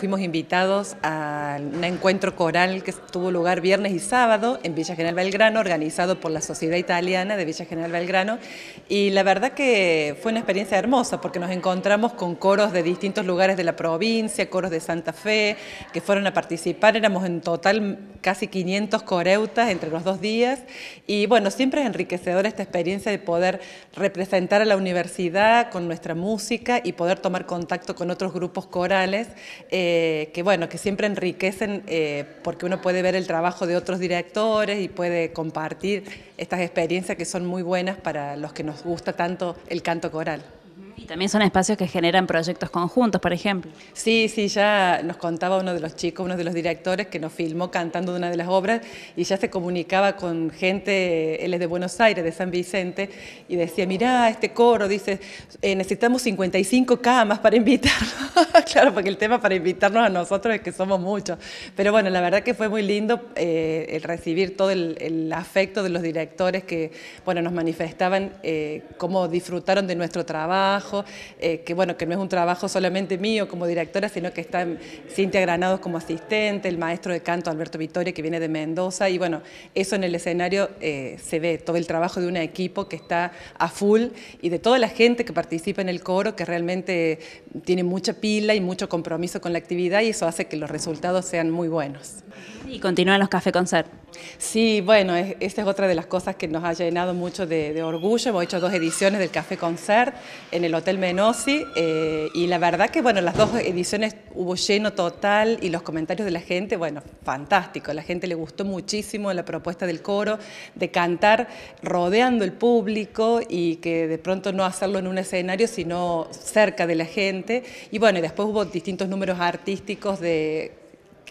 Fuimos invitados a un encuentro coral que tuvo lugar viernes y sábado en Villa General Belgrano, organizado por la Sociedad Italiana de Villa General Belgrano. Y la verdad que fue una experiencia hermosa porque nos encontramos con coros de distintos lugares de la provincia, coros de Santa Fe, que fueron a participar. Éramos en total casi 500 coreutas entre los dos días. Y bueno, siempre es enriquecedora esta experiencia de poder representar a la universidad con nuestra música y poder tomar contacto con otros grupos corales. Eh, que bueno, que siempre enriquecen eh, porque uno puede ver el trabajo de otros directores y puede compartir estas experiencias que son muy buenas para los que nos gusta tanto el canto coral. También son espacios que generan proyectos conjuntos, por ejemplo. Sí, sí, ya nos contaba uno de los chicos, uno de los directores que nos filmó cantando de una de las obras y ya se comunicaba con gente, él es de Buenos Aires, de San Vicente, y decía, mirá, este coro, dice, eh, necesitamos 55 camas para invitarnos. claro, porque el tema para invitarnos a nosotros es que somos muchos. Pero bueno, la verdad que fue muy lindo eh, el recibir todo el, afecto de los directores que, bueno, nos manifestaban eh, cómo disfrutaron de nuestro trabajo, eh, que bueno, que no es un trabajo solamente mío como directora, sino que está Cintia Granados como asistente, el maestro de canto Alberto Vittoria, que viene de Mendoza, y bueno, eso en el escenario eh, se ve, todo el trabajo de un equipo que está a full y de toda la gente que participa en el coro, que realmente tiene mucha pila y mucho compromiso con la actividad, y eso hace que los resultados sean muy buenos. Y continúan los Café Concert. Sí, bueno, esta es otra de las cosas que nos ha llenado mucho de, orgullo. Hemos hecho dos ediciones del Café Concert en el Hotel Menosi eh, y la verdad que, bueno, las dos ediciones hubo lleno total y los comentarios de la gente, bueno, fantástico. La gente le gustó muchísimo la propuesta del coro de cantar rodeando el público y que de pronto no hacerlo en un escenario, sino cerca de la gente. Y bueno, después hubo distintos números artísticos de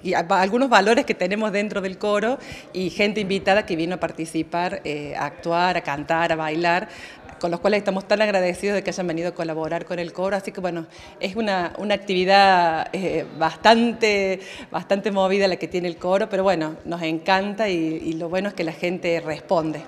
y algunos valores que tenemos dentro del coro y gente invitada que vino a participar, eh, a actuar, a cantar, a bailar, con los cuales estamos tan agradecidos de que hayan venido a colaborar con el coro. Así que bueno, es una, actividad eh, bastante, bastante movida la que tiene el coro, pero bueno, nos encanta y lo bueno es que la gente responde.